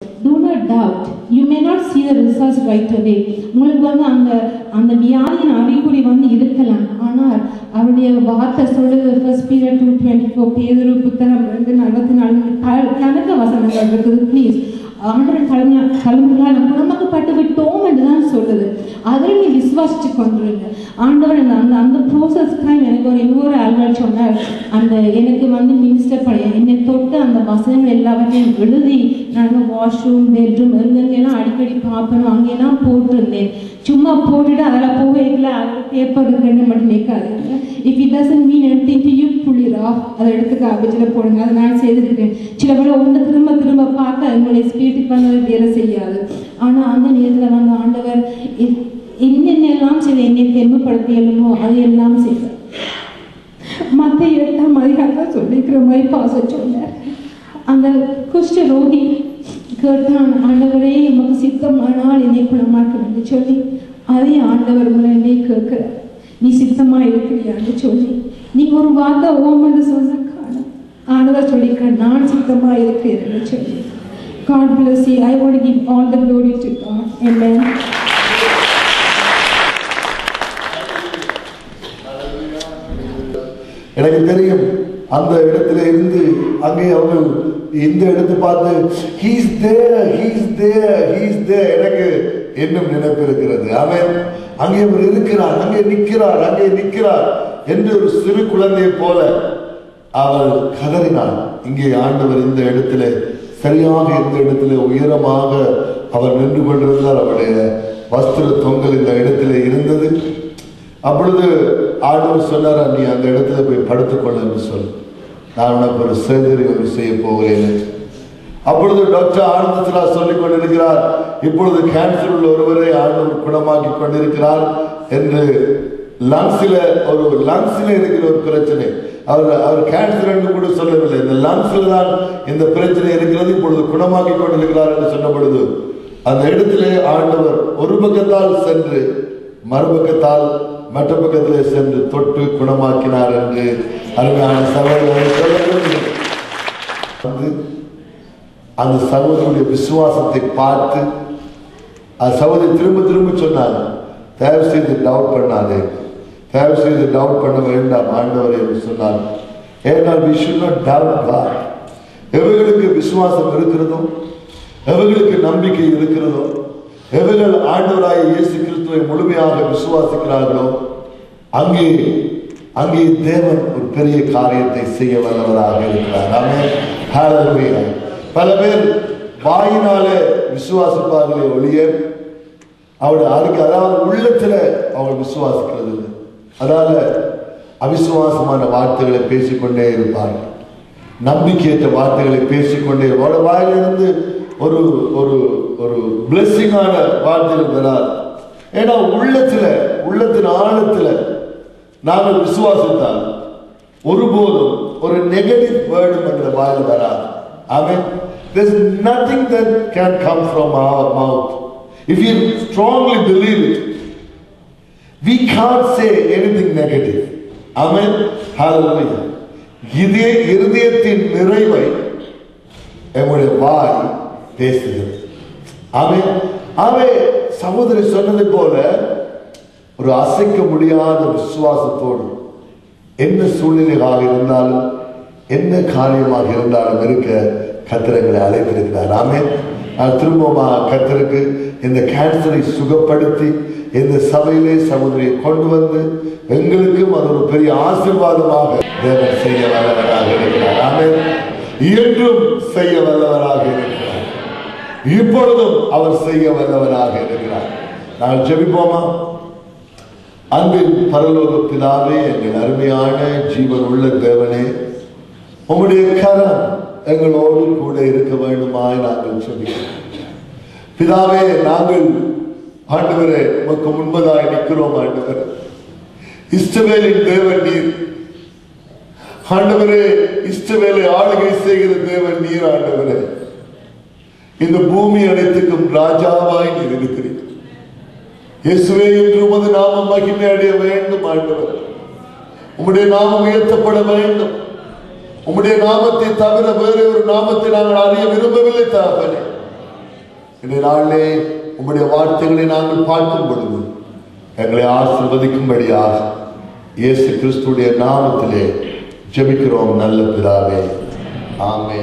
do not doubt you may not see the results right away உங்களுக்கு வந்து அந்த அந்த வியாதியின் அறிகுறி வந்து இருக்கலாம் ஆனால் அவருடைய வார்த்தை சொல்லுது first period two twenty four பேதொரு புத்தகம் ரெண்டு நடத்தி நாலு கணக்க வசனங்கள் இருக்குது ப்ளீஸ் ஆண்டவர் தலைமை நமக்கு பட்டு விட்டோம் என்று தான் சொல்லுது. அதில் நீ விசுவாசிச்சு கொண்டிருங்க. ஆண்டவர் அந்த அந்த அந்த ப்ரோசஸ்க்காக எனக்கு ஒரு இன்னொரு ஆல்வர் சொன்னார். அந்த எனக்கு வந்து மினிஸ்டர் பழைய என்னை தொட்டு அந்த வசனங்கள் எல்லாவற்றையும் எழுதி நாங்கள் வாஷ்ரூம் பெட்ரூம் எங்கெங்கெல்லாம் அடிக்கடி பார்ப்பணும் அங்கெல்லாம் போட்டிருந்தேன். சும்மா போட்டுட்டு அதில் போகல அதில் பேப்பர் இருக்குன்னு மட்டும் நிற்காது if it doesn't mean anything to அதை எடுத்துக்க அப்படின்னு போடுங்க. அதை நான் செய்திருக்கேன் சில வேளை ஒன்று திரும்ப திரும்ப பார்க்க உங்களுடைய ஸ்பீட் வந்து வேலை செய்யாது. ஆனால் அந்த நேரத்தில் வந்து ஆண்டவர் இ- என்னென்னலாம் செய்த என்னை பெருமைப்படுத்தி எழுமோ அது எல்லாம் செய்தார் மற்ற எட்டாம் அதிகாரத்தில் சொல்லிக்கிற மாதிரி பாச சொன்னார். அந்த குஷ்ட ரோகி கேட்டான் ஆண்டவரே உமக்கு சித்தமானால் என்னை குணமாக்க என்று சொல்லி அதே ஆண்டவர் மூலமே கேட்கிறார். நீ சித்தமா இருக்கிறியான்னு சொல்லி நீங்க ஒரு வார்த்தை ஓமன்னு சொன்ன ஆனதா ஆண்டவர் சொல்லிக்க நான் சித்தமா இருக்கிறேன்னு சொல்லி God bless you. I want to give all the glory to God. Amen. எனக்கு தெரியும் அந்த இடத்துல இருந்து அங்கே அவர்கள் இந்த இடத்தை பார்த்து he's there he's there he's there எனக்கு இன்னும் நினைப்பு இருக்கிறது அவன் அங்கே அவர் இருக்கிறார் அங்கே நிற்கிறார் அங்கே நிற்கிறார் என்று ஒரு சிறு குழந்தையை போல அவள் கதறினாள். இங்கே ஆண்டவர் இந்த இடத்துல சரியாக இந்த இடத்துல உயரமாக அவர் நின்று கொண்டிருந்தார். அவருடைய வஸ்திர தொங்கல் இந்த இடத்துல இருந்தது. அப்பொழுது ஆண்டவர் சொன்னாரா நீ அந்த இடத்துல போய் படுத்துக்கொள்ள என்று சொல். நான் உனக்கு ஒரு சர்ஜரி ஒன்று செய்ய போகிறேன் அப்பொழுது டாக்டர் ஆனந்தத்திலா சொல்லிக் கொண்டிருக்கிறார் இப்பொழுது கேன்சர் உள்ள ஒருவரை ஆண்டவர் குணமாக்கி கொண்டிருக்கிறார் என்று. லங்ஸில் ஒரு லங்ஸில் இருக்கிற ஒரு பிரச்சனை. அவர் அவர் கேன்சர் என்று கூட சொல்லவில்லை. இந்த லங்ஸில் தான் இந்த பிரச்சனை இருக்கிறது. இப்பொழுது குணமாக்கி கொண்டிருக்கிறார் என்று சொன்ன பொழுது அந்த இடத்திலே ஆண்டவர் ஒரு பக்கத்தால் சென்று மறுபக்கத்தால் மற்ற பக்கத்திலே சென்று தொட்டு குணமாக்கினார் என்று அருமையான சகோதரரை சொல்ல அந்த சகோதரனுடைய விசுவாசத்தை பார்த்து அந்த சகோதரி திரும்ப திரும்ப சொன்னாங்க தயவு செய்து டவுட் பண்ணாதே. தயவு செய்து டவுட் பண்ண வேண்டாம் ஆண்டவரை என்று சொன்னார். ஏனால் விஷயம் டவுட் not doubt விசுவாசம் இருக்கிறதோ எவர்களுக்கு நம்பிக்கை இருக்கிறதோ எவர்கள் ஆண்டவராய இயேசு கிறிஸ்துவை முழுமையாக விசுவாசிக்கிறார்களோ அங்கே அங்கே தேவன் ஒரு பெரிய காரியத்தை செய்ய வல்லவராக இருக்கிறார். ஆமே ஹalleluya. பல பேர் வாயினாலே விசுவாசிப்பார்களே ஒழிய அவருடைய அருகே அதாவது உள்ளத்துல அவங்க விசுவாசிக்கிறது இல்லை அதனால அவிசுவாசமான வார்த்தைகளை பேசிக்கொண்டே இருப்பார்கள். நம்பிக்கையற்ற வார்த்தைகளை பேசிக்கொண்டே அவரோட வாயிலிருந்து ஒரு ஒரு ஒரு பிளெஸ்ஸிங்கான வார்த்தைகள் வராது ஏன்னா உள்ளத்துல உள்ளத்தின் ஆழத்துல நாங்கள் விசுவாசித்தால் ஒருபோதும் ஒரு நெகட்டிவ் வேர்டும் என்ற வாயில் வராது. அவன் there's nothing that can come from our mouth if you strongly believe it we can't say anything negative amen hallelujah இதே இருதயத்தின் நிறைவை எங்களுடைய வாய் பேசுகிறது அவை அவை சகோதரி சொன்னது போல ஒரு அசைக்க முடியாத விசுவாசத்தோடு என்ன சூழ்நிலையாக இருந்தாலும் என்ன காரியமாக இருந்தாலும் இருக்க கத்திரங்களை அழைத்திருக்கிறார். ஆமே நான் திரும்பமா கத்தருக்கு இந்த கேன்சரை சுகப்படுத்தி இந்த சபையிலே சகோதரியை கொண்டு வந்து எங்களுக்கும் அது ஒரு பெரிய ஆசீர்வாதமாக தேவன் செய்ய வல்லவராக இருக்கிறார். ஆமே என்றும் செய்ய வல்லவராக இருக்கிறார். இப்பொழுதும் அவர் செய்ய வல்லவராக இருக்கிறார். நாங்கள் ஜெபிப்போமா? அன்பின் பரலோக பிதாவே எங்கள் அருமையான ஜீவன் உள்ள தேவனே உங்களுடைய கரம் எங்களோடு கூட இருக்க வேண்டுமாய் நாங்கள் சொல்லிக்கிறோம் பிதாவே நாங்கள் ஆண்டவரே உமக்கு முன்பதாய் நிற்கிறோம் ஆண்டவர். இஷ்டவேலின் தேவன் நீர். ஆண்டவரே இஷ்டவேலை ஆளுகை செய்கிற தேவன் நீர் ஆண்டவரே. இந்த பூமி அனைத்துக்கும் ராஜாவாய் நீர் இருக்கிறீர். இயேசுவே என்று உமது நாமம் மகிமை அடைய வேண்டும் ஆண்டவர். உம்முடைய நாமம் உயர்த்தப்பட வேண்டும். உம்முடைய நாமத்தை தவிர வேறு ஒரு நாமத்தை நாங்கள் அறிய விரும்பவில்லை தாப்பனே இந்த நாளிலே உம்முடைய வார்த்தைகளை நாங்கள் பார்க்கும் பொழுது எங்களை ஆசிர்வதிக்கும்படியாக இயேசு கிறிஸ்துடைய நாமத்திலே ஜெபிக்கிறோம் நல்ல பிதாவே. ஆமே